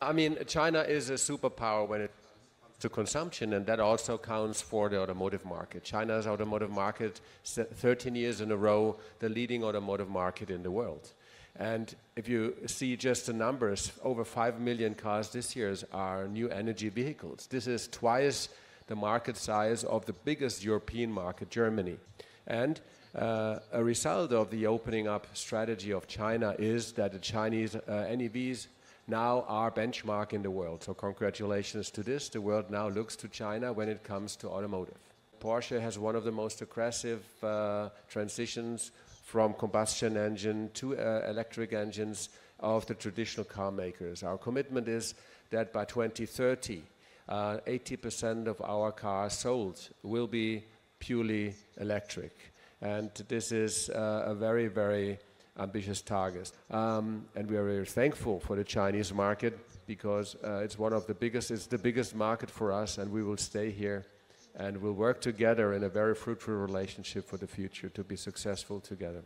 I mean, China is a superpower when it comes to consumption, and that also counts for the automotive market. China's automotive market, 13 years in a row, the leading automotive market in the world. And if you see just the numbers, over 5 million cars this year are new energy vehicles. This is twice the market size of the biggest European market, Germany. And uh, a result of the opening up strategy of China is that the Chinese uh, NEVs now are benchmark in the world. So congratulations to this. The world now looks to China when it comes to automotive. Porsche has one of the most aggressive uh, transitions from combustion engine to uh, electric engines of the traditional car makers. Our commitment is that by 2030, 80% uh, of our cars sold will be purely electric. And this is uh, a very, very ambitious targets. Um, and we are very thankful for the Chinese market because uh, it's one of the biggest, it's the biggest market for us, and we will stay here and we'll work together in a very fruitful relationship for the future to be successful together.